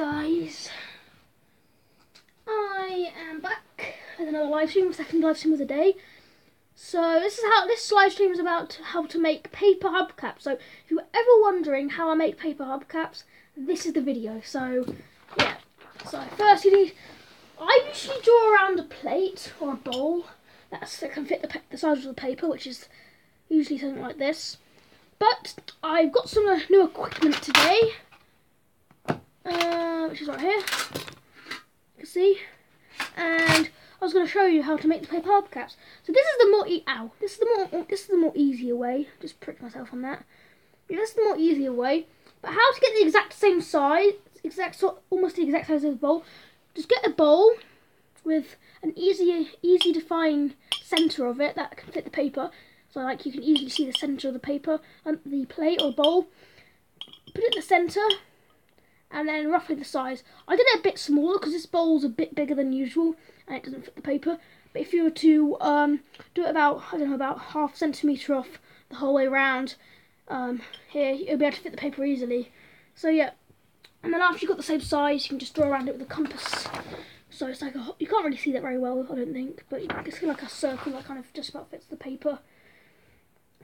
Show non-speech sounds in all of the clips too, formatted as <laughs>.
guys, I am back with another live stream, second live stream of the day. So this is how this live stream is about how to make paper hubcaps. So if you're ever wondering how I make paper hubcaps, this is the video. So yeah. So first you need. I usually draw around a plate or a bowl that's, that can fit the, the size of the paper, which is usually something like this. But I've got some new equipment today, uh, which is right here. You can see, and I was going to show you how to make the paper hubcaps. So this is the more e ow, this is the more this is the more easier way. Just pricked myself on that. Yeah, this is the more easier way. But how to get the exact same size, exact sort, almost the exact size of the bowl? Just get a bowl with an easy easy to find centre of it that can fit the paper. So like you can easily see the centre of the paper and the plate or bowl. Put it in the centre and then roughly the size. I did it a bit smaller because this bowl's a bit bigger than usual and it doesn't fit the paper. But if you were to um, do it about, I don't know, about half centimetre off the whole way around um, here, you'll be able to fit the paper easily. So yeah, and then after you've got the same size, you can just draw around it with a compass. So it's like a, you can't really see that very well, I don't think, but it's like a circle that kind of just about fits the paper.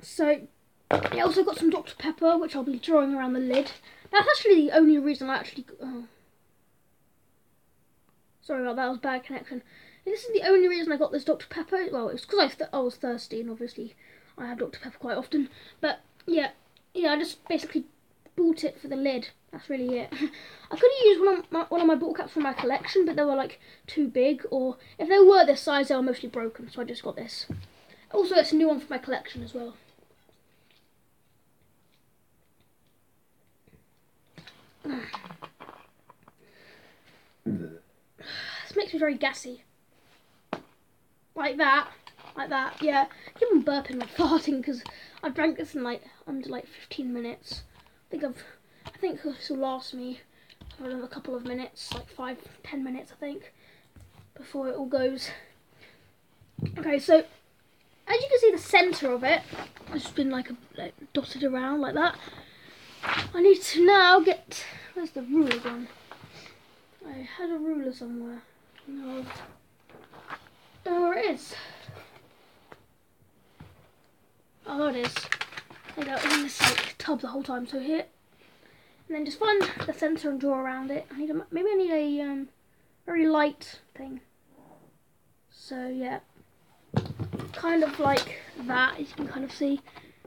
So I also got some Dr Pepper, which I'll be drawing around the lid. That's actually the only reason I actually. Oh. Sorry about that, that was bad connection. This is the only reason I got this Dr Pepper. Well, it's because I, I was thirsty, and obviously I have Dr Pepper quite often. But yeah, yeah, I just basically bought it for the lid. That's really it. I could have used one of my, one of my bottle caps from my collection, but they were like too big, or if they were this size, they were mostly broken. So I just got this. Also, it's a new one for my collection as well. This makes me very gassy. Like that. Like that, yeah. On burping and <laughs> farting because I drank this in like under like 15 minutes. I think I've, I think this will last me for another couple of minutes, like five, ten minutes, I think, before it all goes. Okay, so as you can see, the centre of it has been like, a, like dotted around like that. I need to now get Where's the ruler gone? I had a ruler somewhere. No. Don't know where it is. Oh, there it is. There you go. In this like, tub the whole time. So here, and then just find the centre and draw around it. I need a maybe I need a um, very light thing. So yeah, kind of like that. As you can kind of see.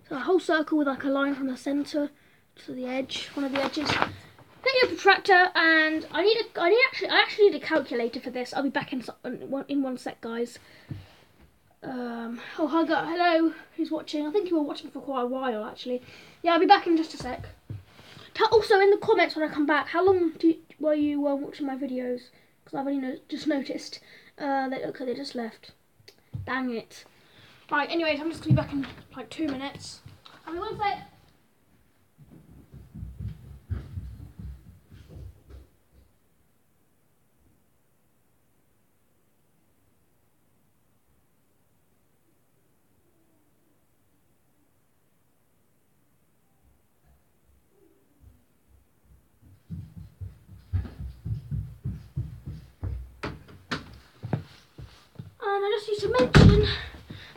So a whole circle with like a line from the centre to the edge, one of the edges. Get your protractor, and I need a. I need actually. I actually need a calculator for this. I'll be back in in one sec, guys. Um. Oh, hi, hello. Who's watching? I think you were watching for quite a while, actually. Yeah, I'll be back in just a sec. Also, in the comments when I come back, how long do were you uh, watching my videos? Because I've only no just noticed. Uh, they, okay, they just left. Dang it. Right. Anyways, I'm just gonna be back in like two minutes. I'll be one sec. And I just need to mention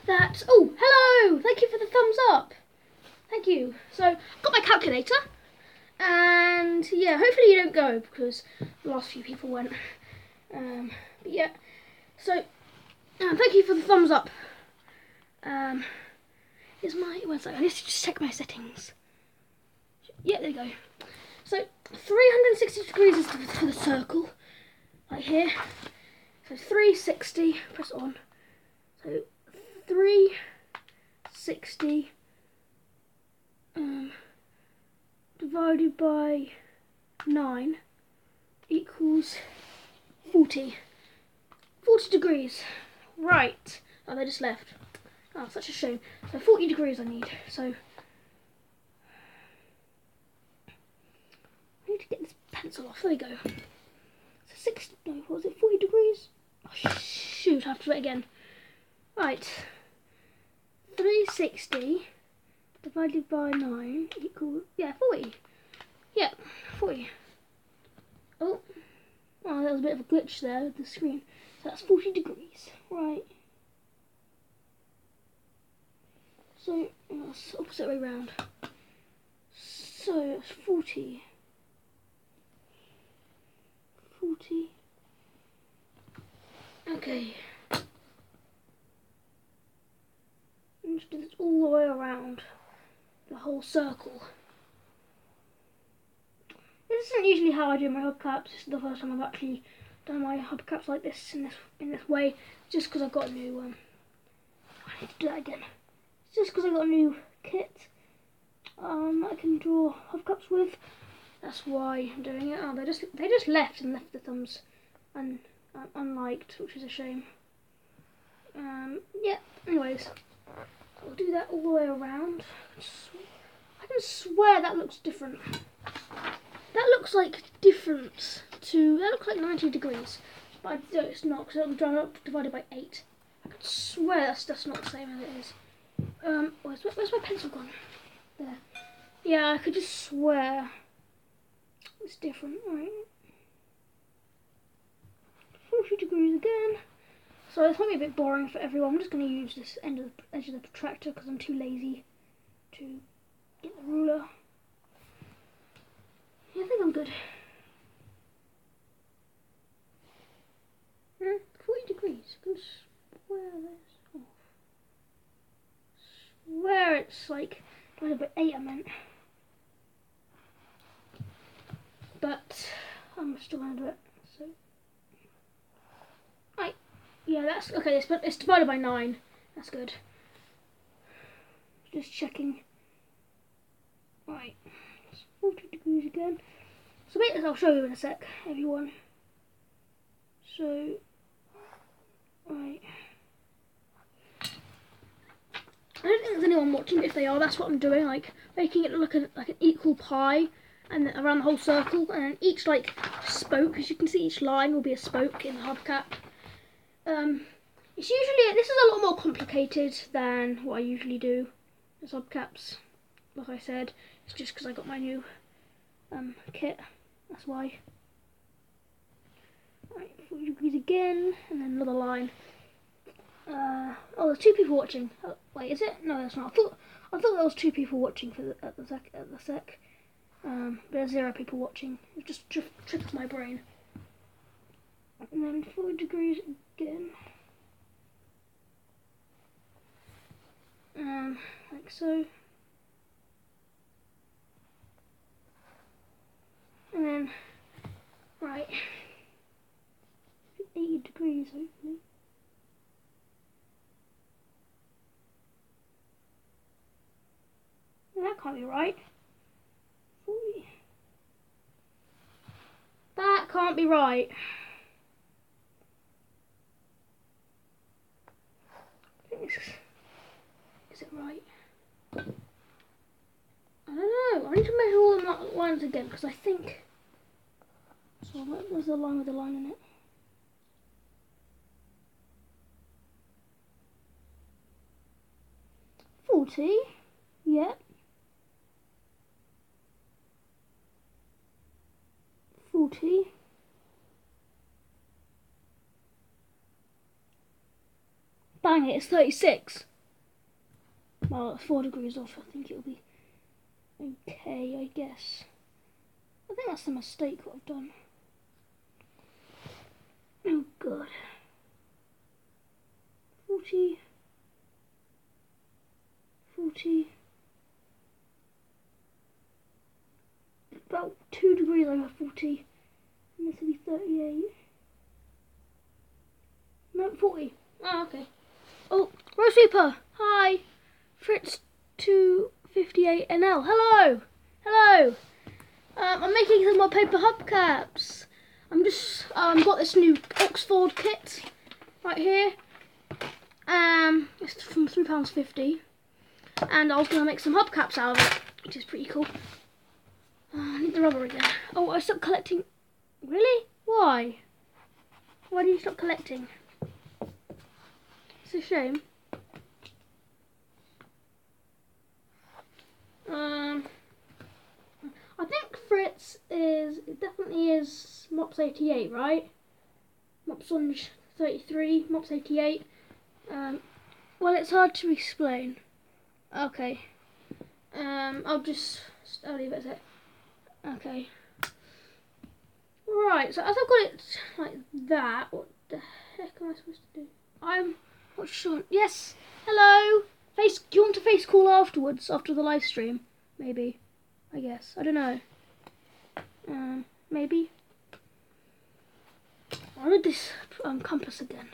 that, oh, hello, thank you for the thumbs up. Thank you. So, got my calculator. And, yeah, hopefully you don't go, because the last few people went. Um, but, yeah. So, uh, thank you for the thumbs up. Um, is my, second, I need to just check my settings. Yeah, there you go. So, 360 degrees is for the circle, right here. So 360, press on. So 360 um, divided by 9 equals 40. 40 degrees. Right. Oh, they just left. Oh, such a shame. So 40 degrees I need. So I need to get this pencil off. There we go. So 60, no, what was it, 40 degrees? Shoot, I have to do it again. Right. 360 divided by 9 equals, yeah, 40. Yeah, 40. Oh, oh, there was a bit of a glitch there with the screen. So that's 40 degrees, right? So that's opposite way round. So it's 40. 40. Okay. And just do this all the way around the whole circle. This isn't usually how I do my hubcaps. This is the first time I've actually done my hubcaps like this in this in this way. Just because I've got a new um. I need to do that again. It's just because I got a new kit um I can draw hubcaps with. That's why I'm doing it. Oh, they just they just left and left the thumbs un, un, unliked, which is a shame. Um, yeah. Anyways, I'll do that all the way around. I can swear that looks different. That looks like different to, that looks like 90 degrees. But no, it's not, because it'll be divided by 8. I could swear that's, that's not the same as it is. Um, where's, where's my pencil gone? There. Yeah, I could just swear it's different, right? 40 degrees again. So this might be a bit boring for everyone. I'm just going to use this end of the edge of the protractor because I'm too lazy to get the ruler. Yeah, I think I'm good. Hmm, 40 degrees. I can swear this off. Swear it's like a little bit 8 I meant. But I'm still going to do it. So, right. Yeah, that's okay. It's, it's divided by 9. That's good. Just checking. Right. 40 degrees again. So wait, I'll show you in a sec, everyone. So, right. I don't think there's anyone watching. If they are, that's what I'm doing. Like making it look like an equal pie, and around the whole circle, and each like spoke, as you can see, each line will be a spoke in the hubcap. Um, it's usually this is a lot more complicated than what I usually do. The hubcaps, like I said, it's just because I got my new um, kit. That's why. Right, 40 degrees again, and then another line. Uh, oh, there's two people watching. Oh, wait, is it? No, that's not. I thought I thought there was two people watching for the, at the sec. At the sec. Um, but there's zero people watching. It just tri my brain. And then 40 degrees Um, like so. And then, right, 80 degrees hopefully. That can't be right. 40. That can't be right. Is, it right? I don't know. I need to measure all the lines again because I think. So what was the line with the line in it? Forty. Yep. Forty. Bang it, it's 36. Well, it's four degrees off, I think it'll be okay, I guess. I think that's the mistake what I've done. Oh god. 40. 40. About 2 degrees over 40. And this will be 38. No, 40. Oh, okay. Oh, Rose Reaper. Hi. Fritz 258NL. Hello. Hello. Um, I'm making some more paper hubcaps. I'm just um, got this new Oxford kit right here. Um, it's from three pounds fifty, and I was gonna make some hubcaps out of it, which is pretty cool. Uh, I need the rubber again. Oh, I stopped collecting. Really? Why? Why do you stop collecting? It's a shame. Um, I think Fritz is definitely is Mops 88, right? Mopsonge 33, Mops 88. Um, well, it's hard to explain. Okay. Um, I'll just, I'll leave it as it. Okay. Right, so as I've got it like that, what the heck am I supposed to do? I'm not sure. Yes, hello. Face. Do you want to face call afterwards after the live stream? Maybe. I guess. I don't know. Um, maybe. I need this um, compass again.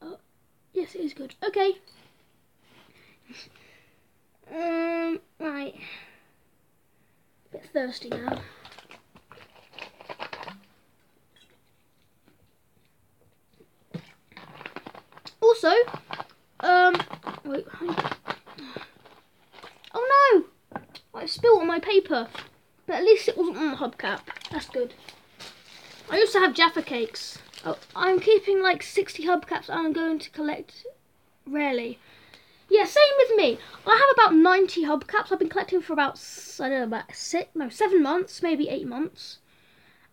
Oh, yes, it is good. Okay. <laughs> um, right. bit thirsty now. Also, um, wait, oh no, I spilled on my paper, but at least it wasn't on the hubcap. That's good. I also have Jaffa cakes. Oh, I'm keeping like 60 hubcaps and I'm going to collect rarely. Yeah, same with me. I have about 90 hubcaps. I've been collecting for about, I don't know, about six, no, seven months, maybe eight months.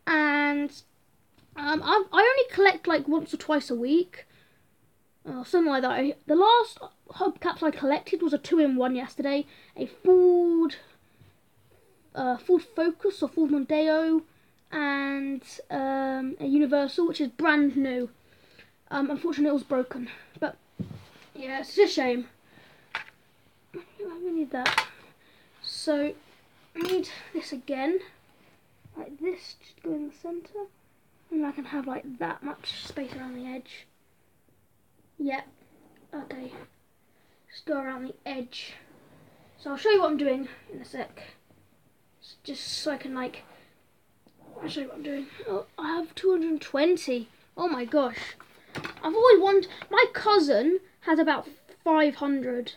And um, i I only collect like once or twice a week. Oh, something like that. The last hubcaps I collected was a two-in-one yesterday. A Ford, uh, Ford Focus or Ford Mondeo, and um, a Universal, which is brand new. Um, unfortunately, it was broken. But yeah, it's a shame. I need that. So I need this again, like this, just go in the centre, and I can have like that much space around the edge. Yep. Okay. Just go around the edge. So I'll show you what I'm doing in a sec. Just so I can like, I'll show you what I'm doing. Oh, I have 220. Oh my gosh. I've always wanted, my cousin has about 500.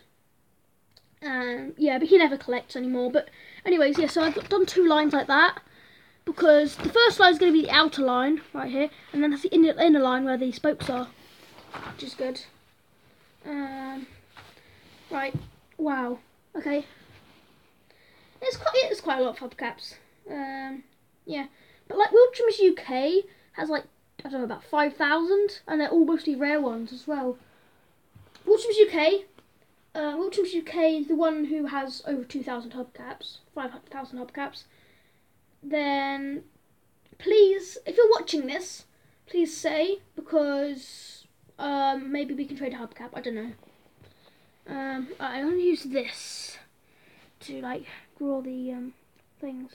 And um, yeah, but he never collects anymore. But anyways, yeah, so I've done two lines like that. Because the first line is going to be the outer line, right here. And then that's the inner, inner line where the spokes are which is good. Um, right, wow, okay. It's quite, it's quite a lot of hubcaps. Um, yeah, but like Wildshims UK has like, I don't know, about 5,000, and they're all mostly rare ones as well. Wildshims UK, uh, UK is the one who has over 2,000 hubcaps, 5,000 hubcaps. Then, please, if you're watching this, please say, because um, maybe we can trade a hubcap. I don't know. Um, I only use this to like draw the um, things.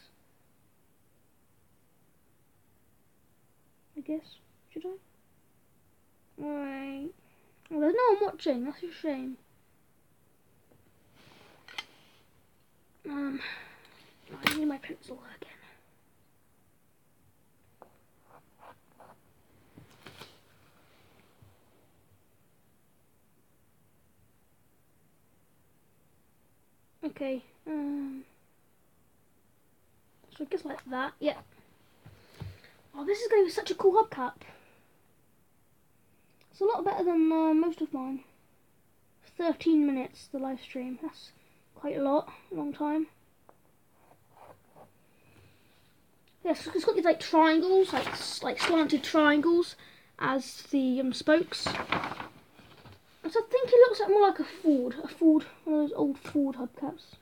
I guess. Should I? Alright. Well, there's no one watching. That's a shame. Um, I need my pencil again. Okay. Um, so guess like that. Yeah. Oh, this is going to be such a cool hubcap. It's a lot better than uh, most of mine. 13 minutes, the live stream. That's quite a lot, a long time. Yes, it's got these like triangles, like like slanted triangles, as the um, spokes. I think it looks like more like a Ford, a Ford, one of those old Ford hubcaps.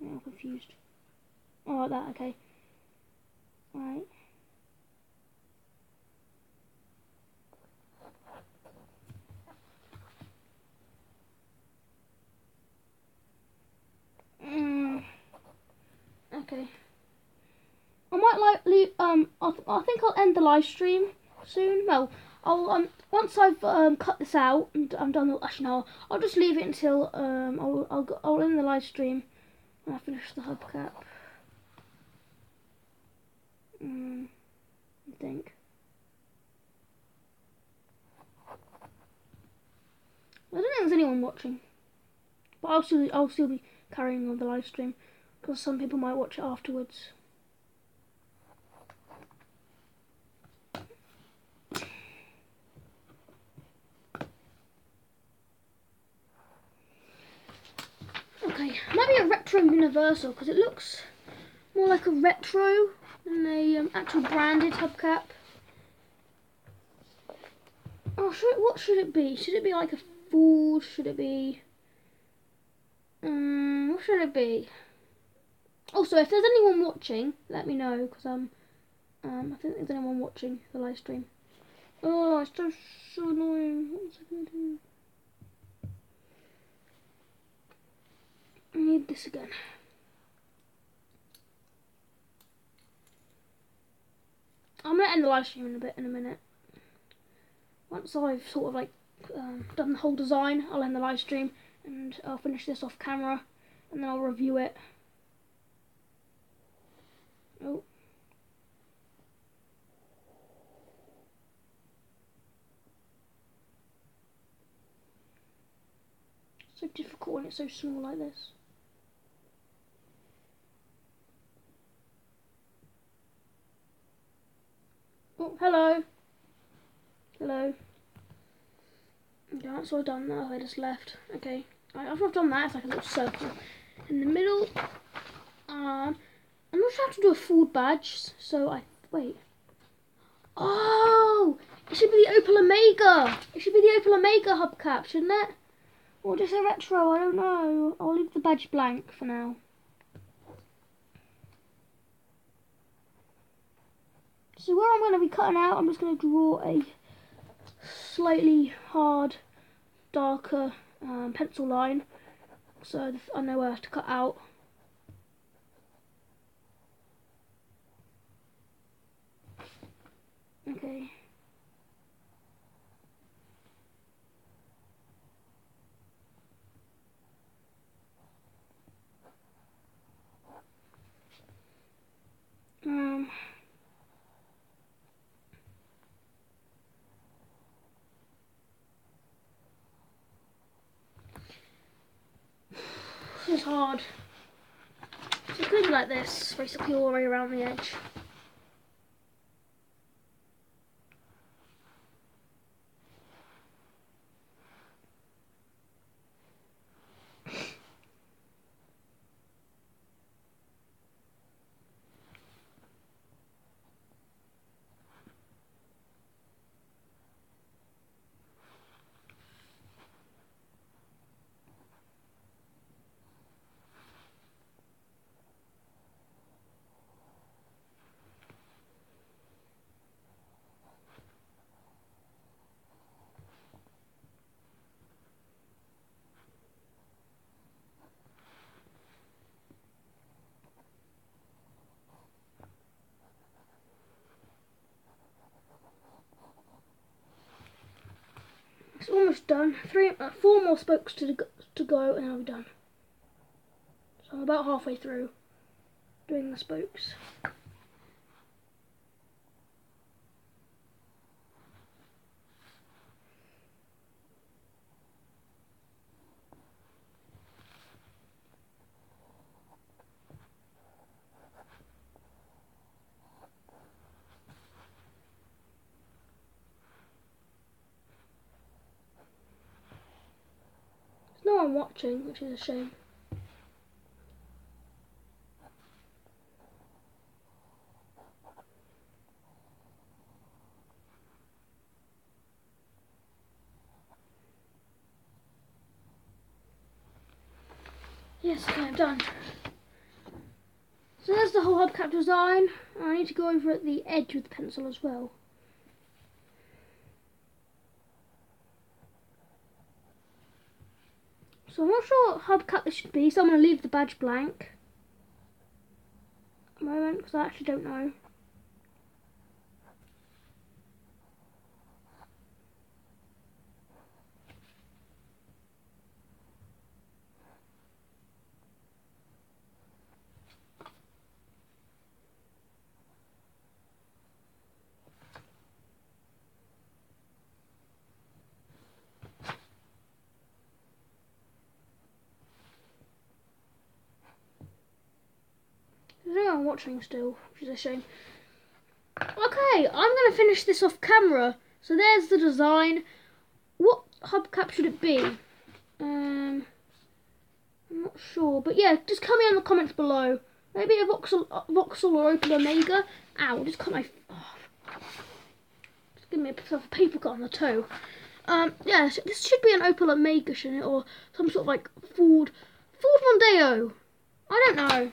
I'm confused. Oh, like that, okay. Right. Mm. Okay. I might like leave, um I, th I think I'll end the live stream soon. Well, I'll um once I've um cut this out and I'm done. Actually, no, I'll just leave it until um I'll I'll go, I'll end the live stream when I finish the hubcap. Mm, I think. I don't think there's anyone watching, but I'll still I'll still be carrying on the live stream because some people might watch it afterwards. Okay, might be a retro universal because it looks more like a retro than a um, actual branded hubcap. Oh, should, what should it be? Should it be like a Ford? Should it be... Um, what should it be? Also, if there's anyone watching, let me know, because um, um, I think there's anyone watching the live stream. Oh, it's just so annoying. What's I to do? I need this again. I'm gonna end the live stream in a bit, in a minute. Once I've sort of like um, done the whole design, I'll end the live stream and I'll finish this off camera and then I'll review it. Oh. So difficult when it's so small like this. Oh, hello. Hello. Okay, that's all done now. I just left. Okay. after I've done that, it's like a little circle in the middle. Um, I'm not sure how to do a Ford badge, so I wait. Oh, it should be the Opel Omega. It should be the Opel Omega hubcap, shouldn't it? Or just a retro? I don't know. I'll leave the badge blank for now. So where I'm going to be cutting out, I'm just going to draw a slightly hard, darker um, pencil line so I know where to cut out. Okay. Um This is hard. It's going like this, basically all the way around the edge. It's almost done. Three, uh, four more spokes to, to go and I'll be done. So I'm about halfway through doing the spokes. no one watching, which is a shame. Yes, okay, I'm done. So there's the whole hubcap design. I need to go over at the edge with the pencil as well. So I'm not sure what hubcap this should be, so I'm going to leave the badge blank. A moment, because I actually don't know. I'm watching still, which is a shame. Okay, I'm going to finish this off camera. So there's the design. What hubcap should it be? Um, I'm not sure. But yeah, just tell me in the comments below Maybe a Vauxhall, uh, Vauxhall or Opel Omega. Ow, just cut my. Oh. Just give me a piece of paper cut on the toe. Um, yeah, this should be an Opel Omega, shouldn't it? Or some sort of like Ford, Ford Mondeo. I don't know.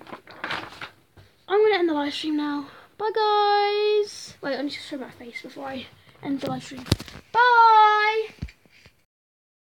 I'm going to end the live stream now. Bye, guys. Wait, I need to show my face before I end the live stream. Bye.